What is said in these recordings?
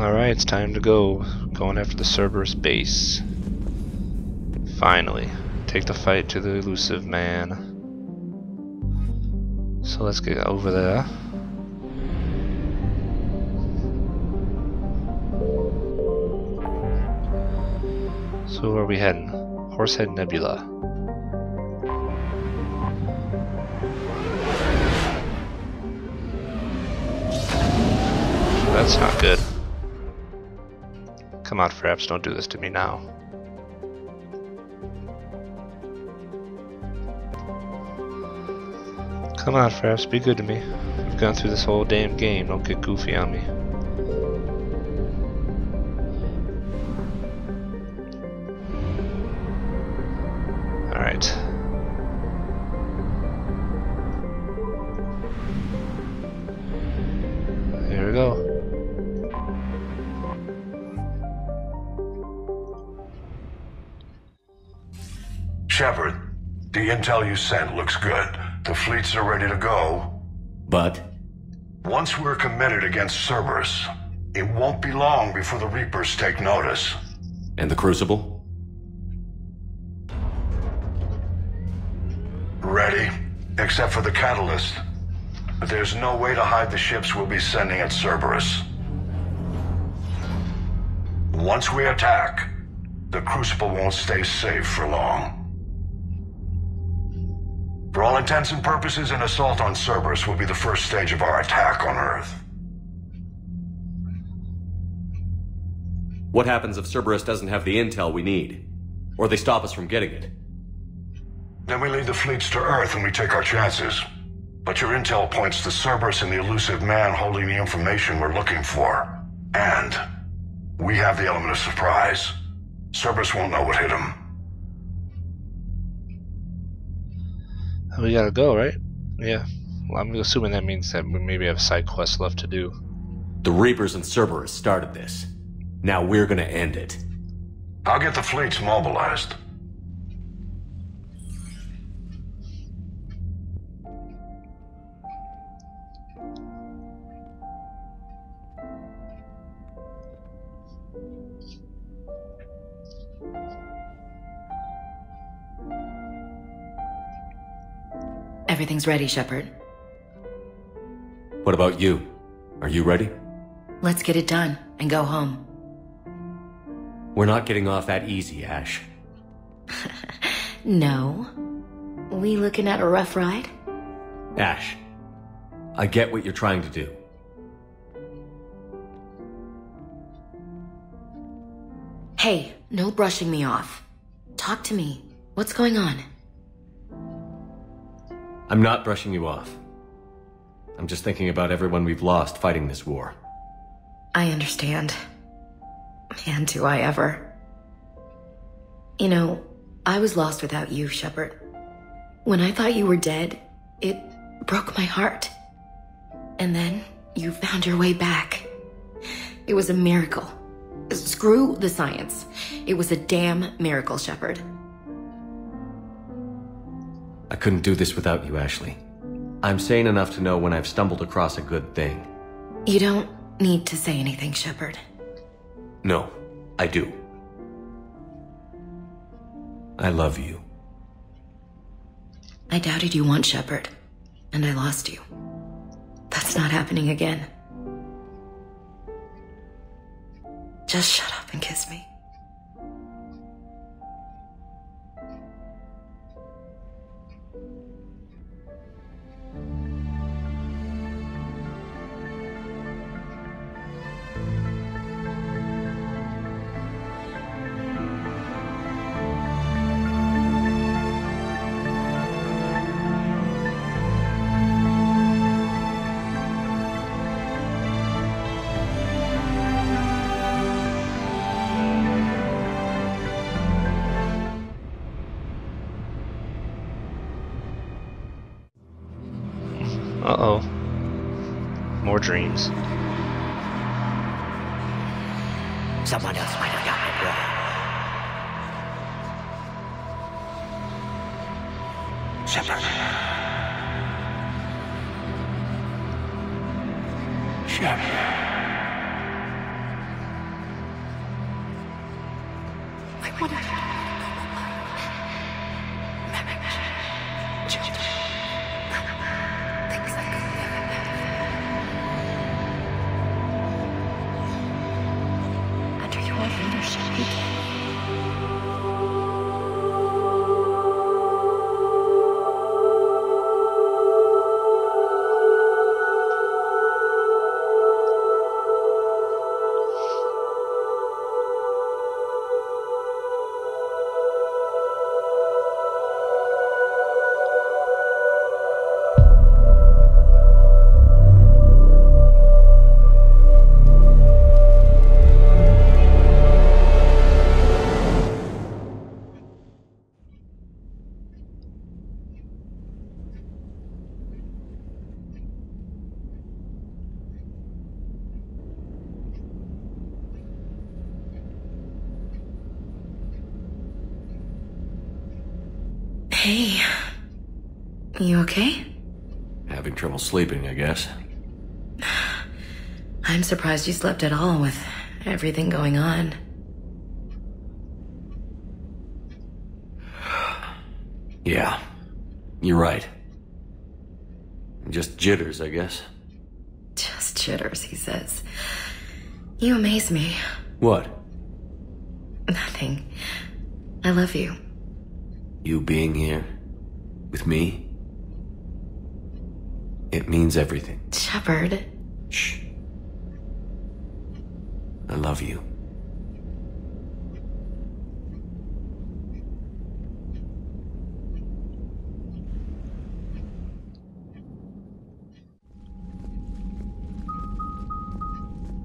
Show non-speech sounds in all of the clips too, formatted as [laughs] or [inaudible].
Alright, it's time to go. Going after the Cerberus base. Finally. Take the fight to the Illusive Man. So let's get over there. So where are we heading? Horsehead Nebula. That's not good. Come on, Fraps, don't do this to me now. Come on, Fraps, be good to me. We've gone through this whole damn game, don't get goofy on me. Intel you sent looks good. The fleets are ready to go. But Once we're committed against Cerberus, it won't be long before the Reapers take notice. and the Crucible? Ready, except for the catalyst. But there's no way to hide the ships we'll be sending at Cerberus. Once we attack, the Crucible won't stay safe for long. For all intents and purposes, an assault on Cerberus will be the first stage of our attack on Earth. What happens if Cerberus doesn't have the intel we need? Or they stop us from getting it? Then we lead the fleets to Earth and we take our chances. But your intel points to Cerberus and the Illusive Man holding the information we're looking for. And we have the element of surprise. Cerberus won't know what hit him. We gotta go, right? Yeah. Well, I'm assuming that means that we maybe have side quests left to do. The Reapers and Cerberus started this. Now we're gonna end it. I'll get the fleets mobilized. Everything's ready, Shepard. What about you? Are you ready? Let's get it done and go home. We're not getting off that easy, Ash. [laughs] No. We looking at a rough ride? Ash, I get what you're trying to do. Hey, no brushing me off. Talk to me. What's going on? I'm not brushing you off. I'm just thinking about everyone we've lost fighting this war. I understand. And do I ever. You know, I was lost without you, Shepard. When I thought you were dead, it broke my heart. And then you found your way back. It was a miracle. Screw the science. It was a damn miracle, Shepard. I couldn't do this without you, Ashley. I'm sane enough to know when I've stumbled across a good thing. You don't need to say anything, Shepard. No, I do. I love you. I doubted you once, Shepard, and I lost you. That's not happening again. Just shut up and kiss me. Dreams. Someone sleeping, I guess. [sighs] I'm surprised you slept at all with everything going on. [sighs] Yeah. You're right. Just jitters, I guess. Just jitters, he says. You amaze me. What? Nothing. I love you. You being here? With me? It means everything. Shepard. Shh. I love you.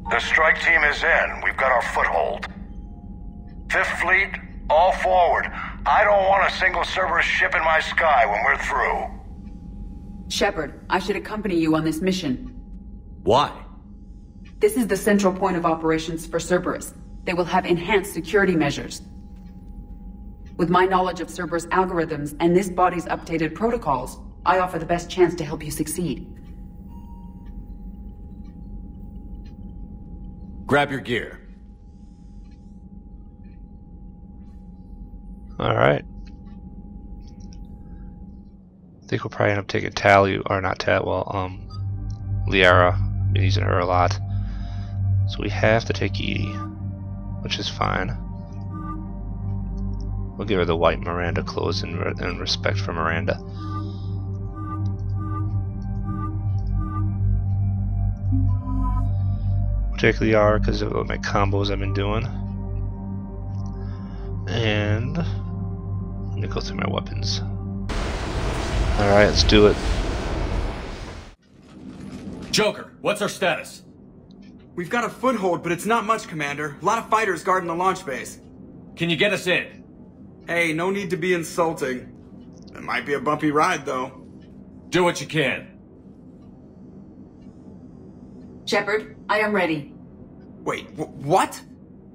The strike team is in. We've got our foothold. Fifth Fleet, all forward. I don't want a single Cerberus ship in my sky when we're through. Shepard, I should accompany you on this mission. Why? This is the central point of operations for Cerberus. They will have enhanced security measures. With my knowledge of Cerberus algorithms and this body's updated protocols, I offer the best chance to help you succeed. Grab your gear. Alright. I think we'll probably end up taking Tali, or not Tal, well, um, Liara. I've been using her a lot. So we have to take EDI, which is fine. We'll give her the white Miranda clothes in, re in respect for Miranda. We'll take Liara because of my combos I've been doing. And let me go through my weapons. Alright, let's do it. Joker, what's our status? We've got a foothold, but it's not much, Commander. A lot of fighters guarding the launch base. Can you get us in? Hey, no need to be insulting. It might be a bumpy ride, though. Do what you can. Shepard, I am ready. Wait, wh- what?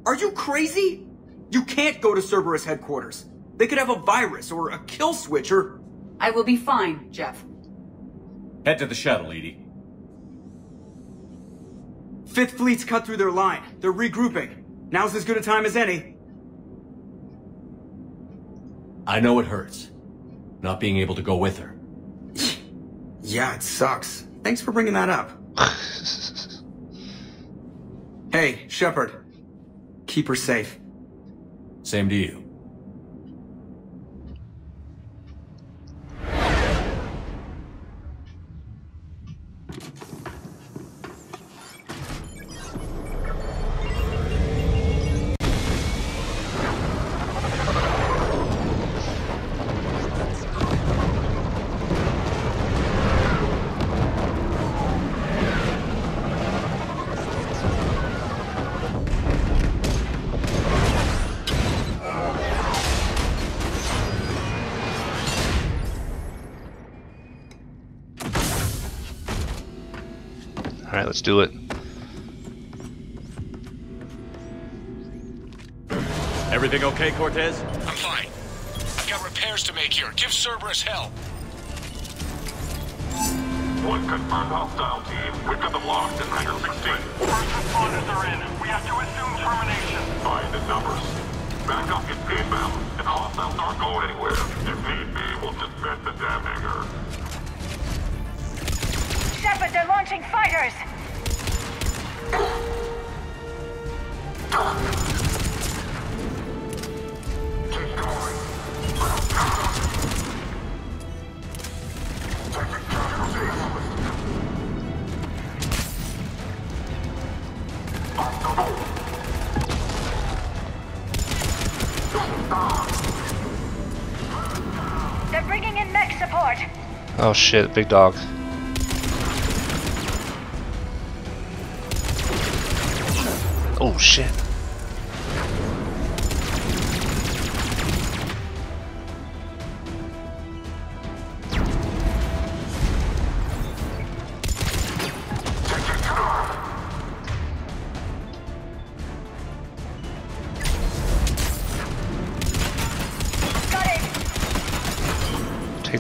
Are you crazy? You can't go to Cerberus headquarters. They could have a virus or a kill switch or... I will be fine, Jeff. Head to the shuttle, EDI. Fifth Fleet's cut through their line. They're regrouping. Now's as good a time as any. I know it hurts. Not being able to go with her. [laughs] Yeah, it sucks. Thanks for bringing that up. [laughs] Hey, Shepard. Keep her safe. Same to you. Let's do it. Everything okay, Cortez? I'm fine. I got repairs to make here. Give Cerberus help. One confirmed hostile team. We've got them locked in Hangar 16. First responders are in. We have to assume termination. Find the numbers. Backup is inbound, and hostiles aren't going anywhere. If need be, we'll dismiss the damn hangar. Shepard, they're launching fighters! Oh shit, big dog. Oh shit.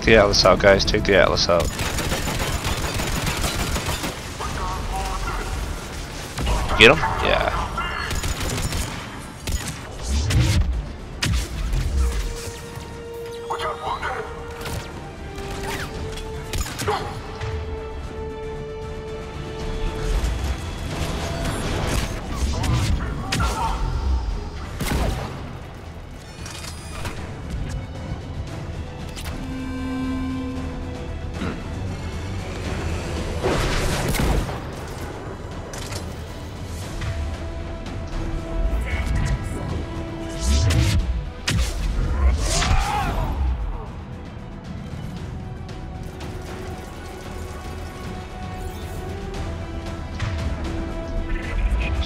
The Atlas out, guys. Take the Atlas out. Get him? Yeah. There's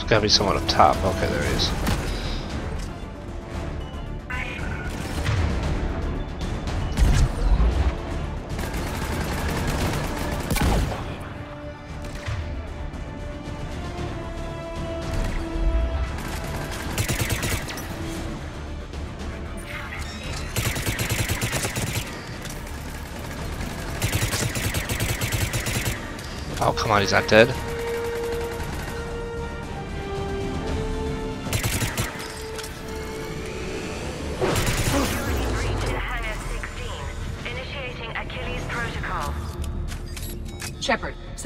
gotta be someone up top. Okay, there he is. Oh, come on, he's not dead.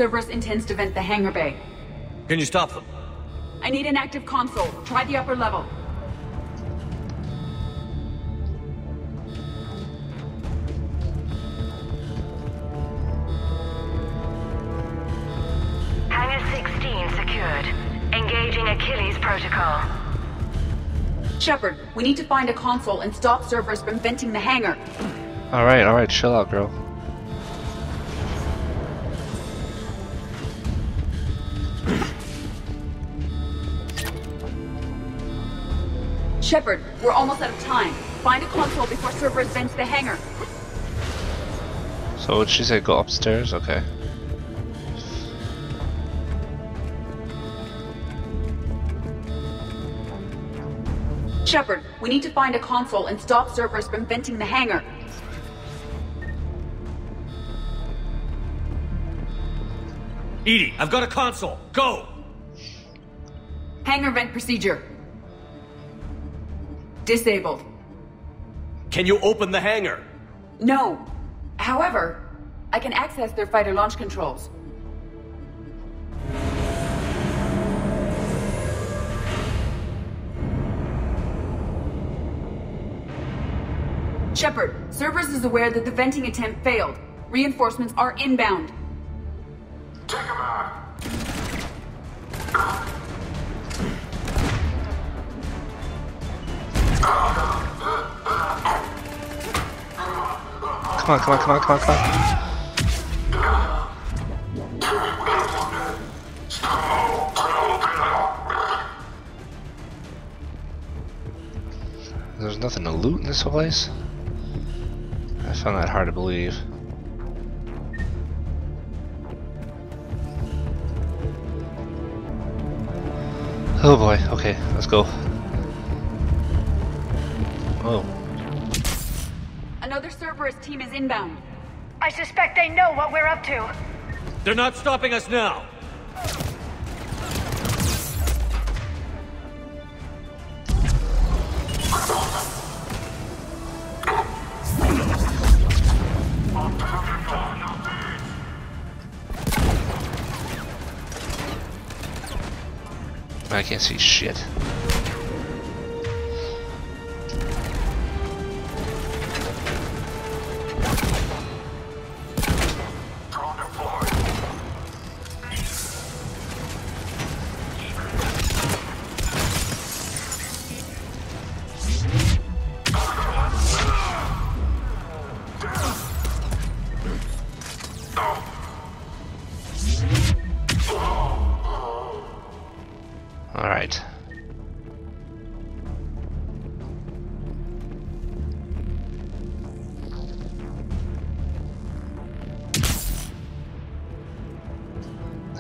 Cerberus intends to vent the hangar bay. Can you stop them? I need an active console. Try the upper level. Hangar 16 secured. Engaging Achilles protocol. Shepard, we need to find a console and stop Cerberus from venting the hangar. Alright, alright, chill out, girl. Shepard, we're almost out of time. Find a console before Cerberus vents the hangar. So would she say go upstairs? Okay. Shepard, we need to find a console and stop Cerberus from venting the hangar. EDI, I've got a console. Go! Hangar vent procedure. Disabled. Can you open the hangar? No. However, I can access their fighter launch controls. Shepard, Cerberus is aware that the venting attempt failed. Reinforcements are inbound. Come on, come on, come on, come on, come on. There's nothing to loot in this place? I found that hard to believe. Oh boy, okay, let's go. Oh, Another Cerberus team is inbound. I suspect they know what we're up to. They're not stopping us now. I can't see shit.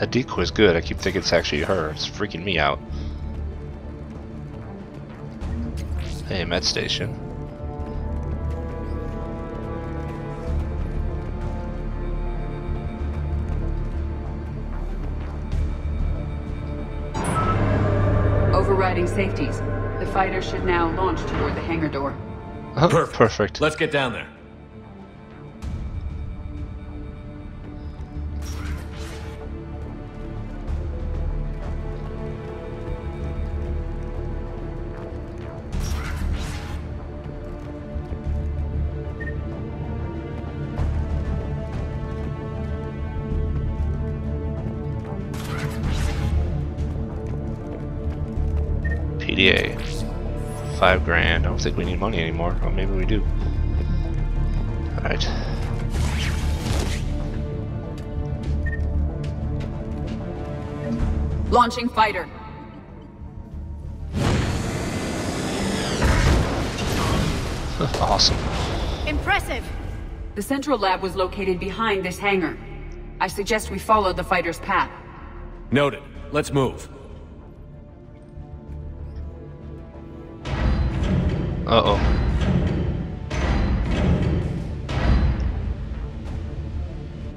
That decoy is good. I keep thinking it's actually her. It's freaking me out. Hey, med station. Overriding safeties. The fighter should now launch toward the hangar door. Oh, Perfect. perfect. Let's get down there. Five grand. I don't think we need money anymore. Or maybe we do. Alright. Launching fighter. [laughs] awesome. Impressive. The central lab was located behind this hangar. I suggest we follow the fighter's path. Noted. Let's move. Uh-oh.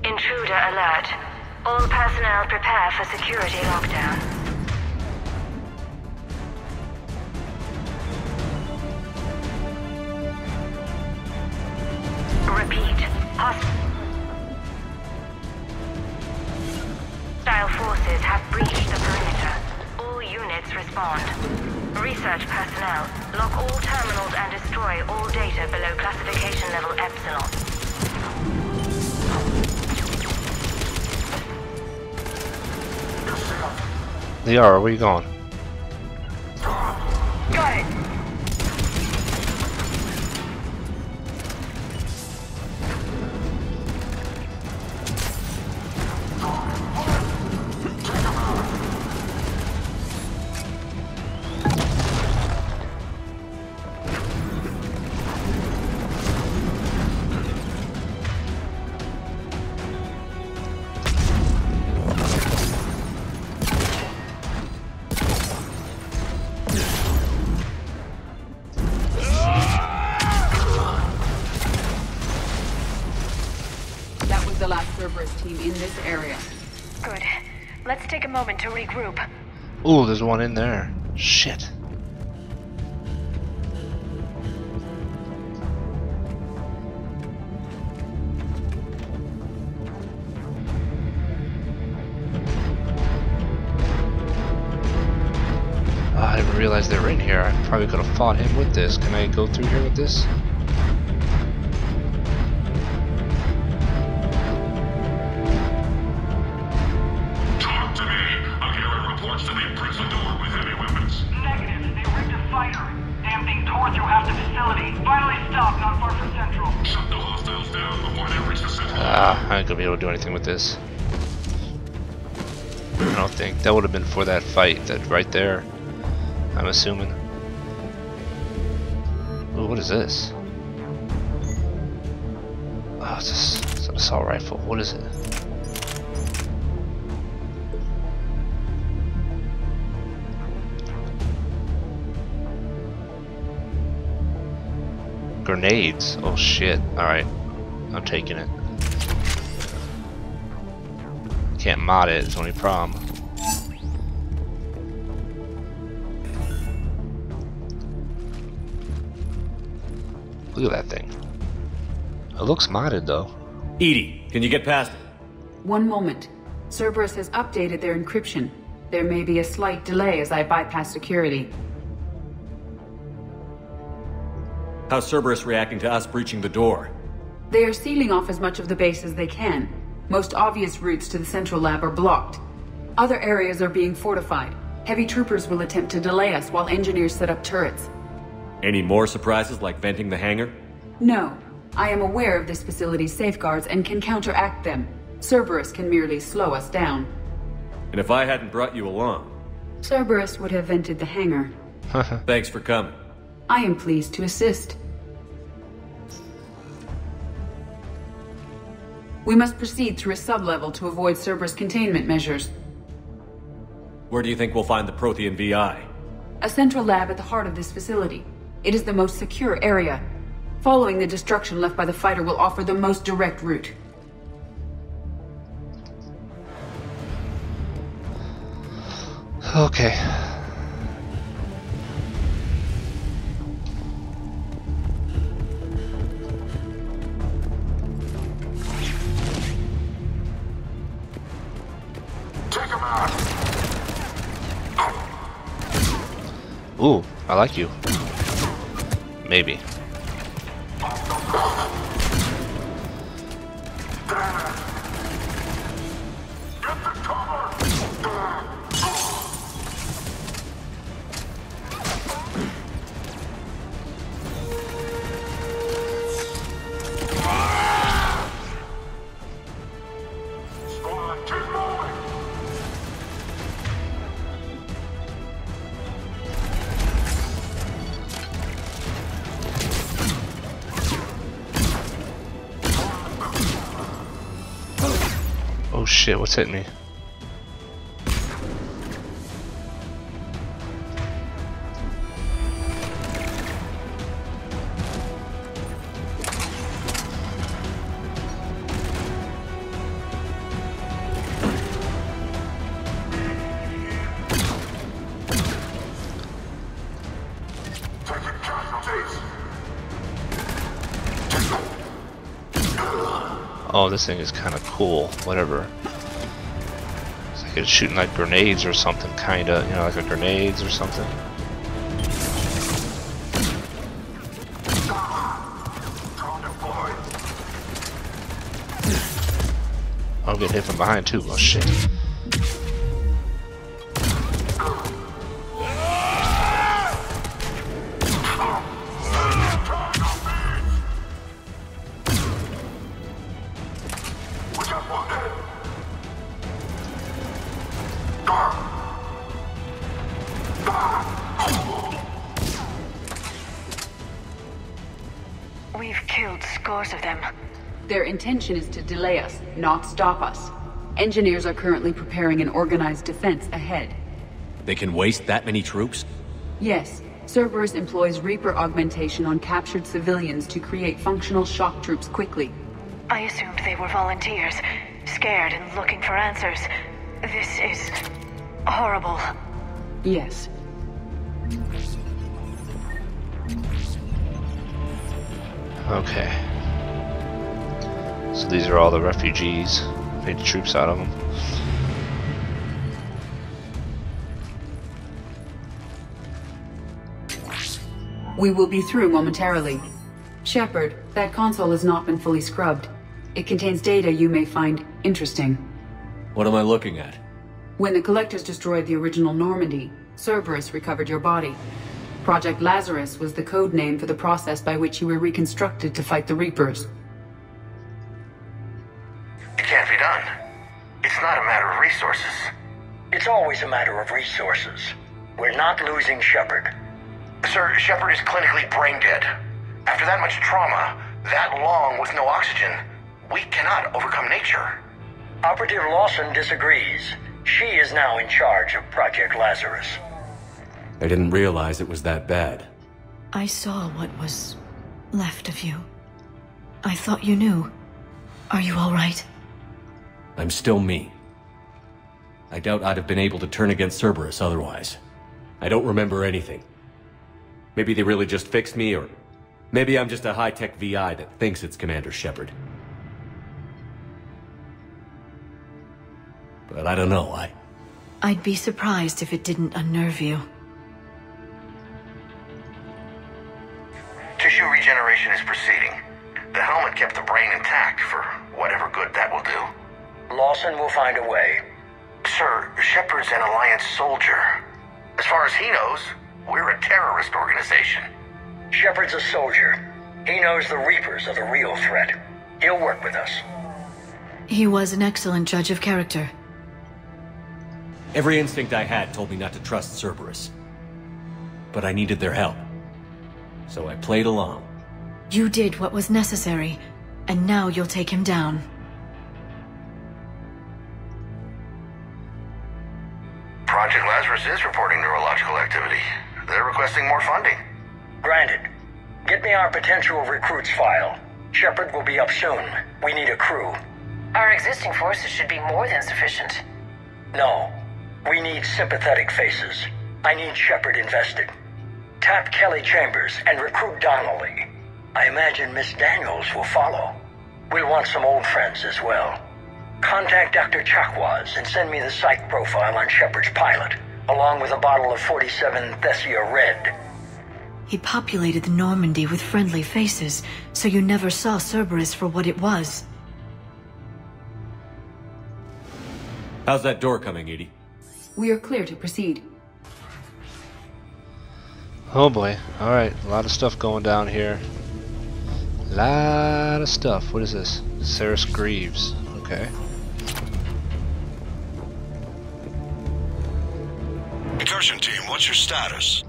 Intruder alert. All personnel prepare for security lockdown. Liara, where you going? Moment to regroup. Ooh, there's one in there. Shit. Ah, I didn't realize they were in here. I probably could have fought him with this. Can I go through here with this? Ah, I ain't gonna be able to do anything with this. I don't think. That would have been for that fight, that right there. I'm assuming. Ooh, what is this? Oh, it's, a, it's an assault rifle. What is it? Grenades. Oh shit. Alright. I'm taking it. Can't mod it, it's the only problem. Look at that thing. It looks modded though. EDI, can you get past it? One moment. Cerberus has updated their encryption. There may be a slight delay as I bypass security. How's Cerberus reacting to us breaching the door? They are sealing off as much of the base as they can. Most obvious routes to the central lab are blocked. Other areas are being fortified. Heavy troopers will attempt to delay us while engineers set up turrets. Any more surprises like venting the hangar? No, I am aware of this facility's safeguards and can counteract them. Cerberus can merely slow us down. And if I hadn't brought you along, Cerberus would have vented the hangar. [laughs] Thanks for coming. I am pleased to assist. We must proceed through a sublevel to avoid Cerberus containment measures. Where do you think we'll find the Prothean VI? A central lab at the heart of this facility. It is the most secure area. Following the destruction left by the fighter will offer the most direct route. Okay. Ooh, I like you. Maybe. Shit, what's hitting me? Oh, this thing is kind of cool. Whatever. Like it's shooting like grenades or something, kind of. You know, like a grenades or something. I'm getting hit from behind too. Oh shit. Their intention is to delay us, not stop us. Engineers are currently preparing an organized defense ahead. They can waste that many troops? Yes, Cerberus employs Reaper augmentation on captured civilians to create functional shock troops quickly. I assumed they were volunteers, scared and looking for answers. This is horrible. Yes. Okay. So these are all the refugees. Made troops out of them. We will be through momentarily. Shepard, that console has not been fully scrubbed. It contains data you may find interesting. What am I looking at? When the Collectors destroyed the original Normandy, Cerberus recovered your body. Project Lazarus was the code name for the process by which you were reconstructed to fight the Reapers. It's always a matter of resources. We're not losing Shepard. Sir, Shepard is clinically brain dead. After that much trauma, that long with no oxygen, we cannot overcome nature. Operative Lawson disagrees. She is now in charge of Project Lazarus. I didn't realize it was that bad. I saw what was left of you. I thought you knew. Are you all right? I'm still me. I doubt I'd have been able to turn against Cerberus otherwise. I don't remember anything. Maybe they really just fixed me, or maybe I'm just a high-tech VI that thinks it's Commander Shepard. But I don't know, I... I'd be surprised if it didn't unnerve you. Tissue regeneration is proceeding. The helmet kept the brain intact for whatever good that will do. Lawson will find a way. Sir, Shepard's an Alliance soldier. As far as he knows, we're a terrorist organization. Shepard's a soldier. He knows the Reapers are the real threat. He'll work with us. He was an excellent judge of character. Every instinct I had told me not to trust Cerberus. But I needed their help. So I played along. You did what was necessary, and now you'll take him down. Our potential recruits file. Shepard will be up soon. We need a crew. Our existing forces should be more than sufficient. No. We need sympathetic faces. I need Shepard invested. Tap Kelly Chambers and recruit Donnelly. I imagine Miss Daniels will follow. We'll want some old friends as well. Contact Dr. Chakwas and send me the psych profile on Shepard's pilot, along with a bottle of 47 Thessia Red. He populated the Normandy with friendly faces, so you never saw Cerberus for what it was. How's that door coming, EDI? We are clear to proceed. Oh boy. Alright, a lot of stuff going down here. A lot of stuff. What is this? Saris Greaves. Okay. Incursion team, what's your status?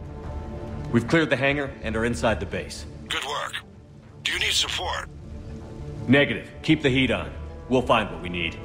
We've cleared the hangar and are inside the base. Good work. Do you need support? Negative. Keep the heat on. We'll find what we need.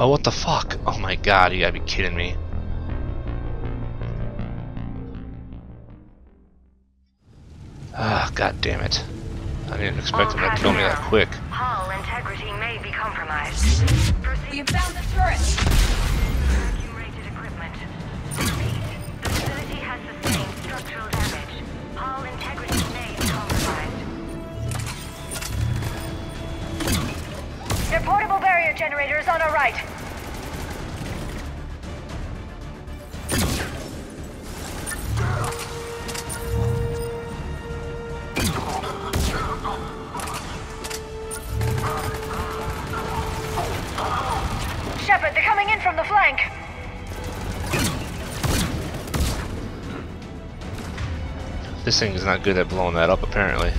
Oh, what the fuck? Oh my god, you gotta be kidding me. Ah, god damn it. I didn't expect him to kill me that quick. Hull integrity may be compromised. We have found the turret! Barrier generator on our right. Shepard, they're coming in from the flank. This thing is not good at blowing that up, apparently.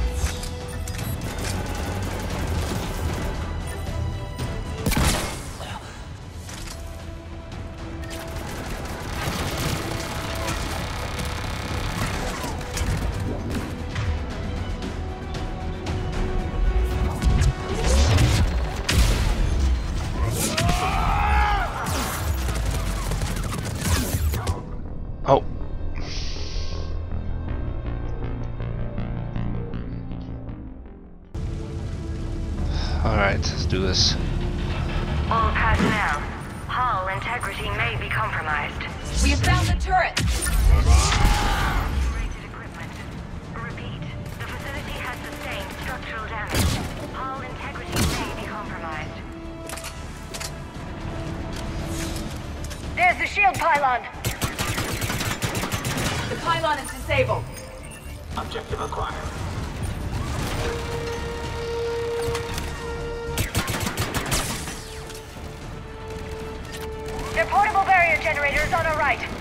Pylon. The pylon is disabled. Objective acquired. Their portable barrier generator is on our right.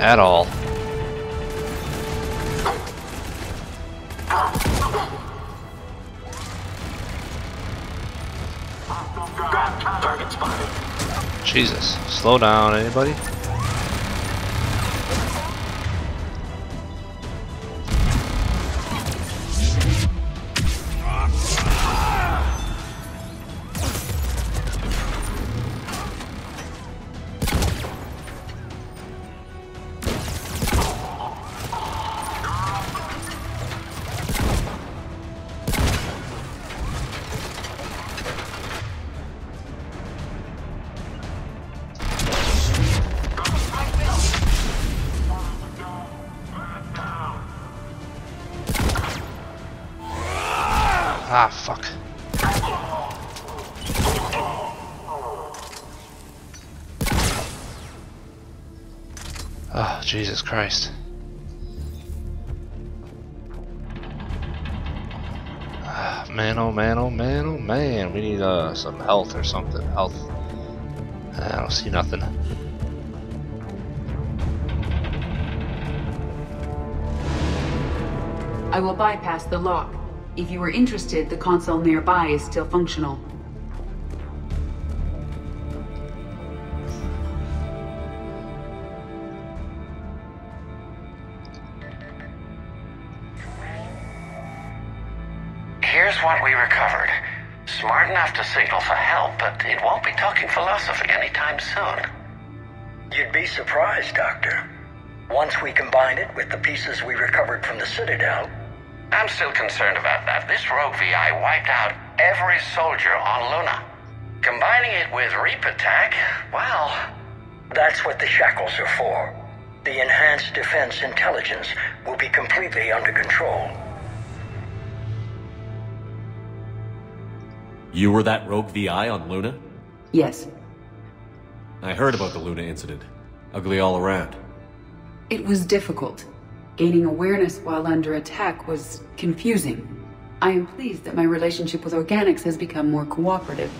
at all. Jesus, slow down, anybody? Ah, fuck. Oh, Jesus Christ. Ah, Man, oh man, oh man, oh man. We need uh, some health or something. Health. I don't see nothing. I will bypass the lock. If you are interested, the console nearby is still functional. Here's what we recovered. Smart enough to signal for help, but it won't be talking philosophy anytime soon. You'd be surprised, Doctor. Once we combine it with the pieces we recovered from the Citadel, I'm still concerned about that. This rogue VI wiped out every soldier on Luna. Combining it with Reaper tech, well, that's what the shackles are for. The enhanced defense intelligence will be completely under control. You were that rogue VI on Luna? Yes. I heard about the Luna incident. Ugly all around. It was difficult. Gaining awareness while under attack was confusing. I am pleased that my relationship with Organics has become more cooperative.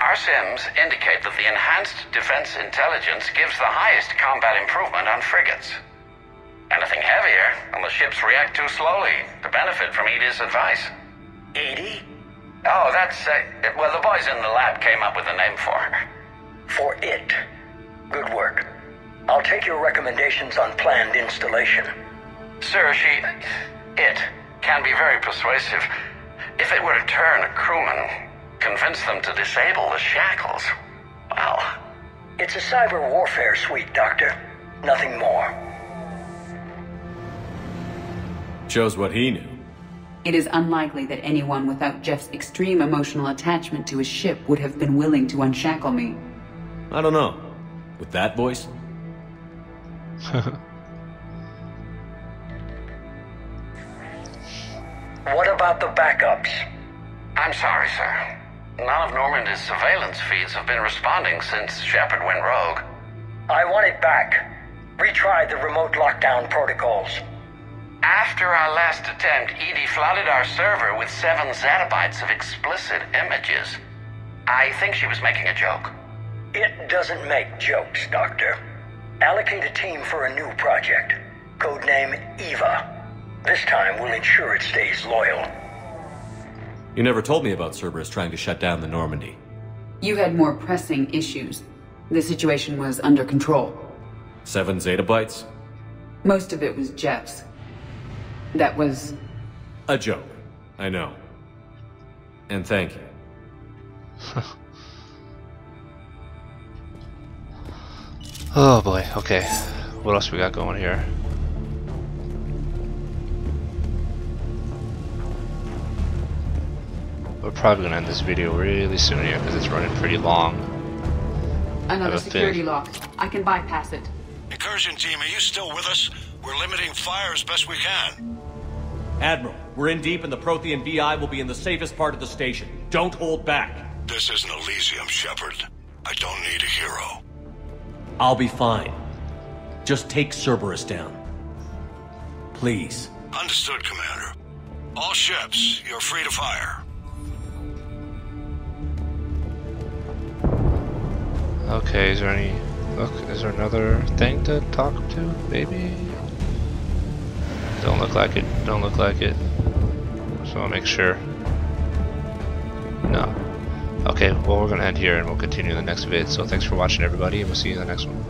our sims indicate that the enhanced defense intelligence gives the highest combat improvement on frigates. Anything heavier, and the ships react too slowly to benefit from EDI's advice. EDI? Oh, that's, uh, well, the boys in the lab came up with a name for her. For it. Good work. I'll take your recommendations on planned installation. Sir, she. It can be very persuasive. If it were to turn a crewman, convince them to disable the shackles, well. It's a cyber warfare suite, Doctor. Nothing more. Shows what he knew. It is unlikely that anyone without Jeff's extreme emotional attachment to his ship would have been willing to unshackle me. I don't know. With that voice? [laughs] What about the backups? I'm sorry, sir. None of Normandy's surveillance feeds have been responding since Shepard went rogue. I want it back. Retry the remote lockdown protocols. After our last attempt, EDI flooded our server with seven zettabytes of explicit images. I think she was making a joke. It doesn't make jokes, Doctor. Allocate a team for a new project. Codename Eva. This time we'll ensure it stays loyal. You never told me about Cerberus trying to shut down the Normandy. You had more pressing issues. The situation was under control. Seven zettabytes? Most of it was Jeff's. That was... A joke. I know. And thank you. [laughs] Oh boy, okay. What else we got going here? We're probably gonna end this video really soon here because it's running pretty long. Another security feeling- lock. I can bypass it. Incursion team, are you still with us? We're limiting fire as best we can. Admiral, we're in deep and the Prothean VI will be in the safest part of the station. Don't hold back. This isn't Elysium, Shepard. I don't need a hero. I'll be fine. Just take Cerberus down. Please. Understood, Commander. All ships, you're free to fire. Okay, is there any... Look, is there another thing to talk to? Maybe? Don't look like it. Don't look like it. So I'll make sure. No. Okay, well we're going to end here and we'll continue in the next vid. So thanks for watching everybody and we'll see you in the next one.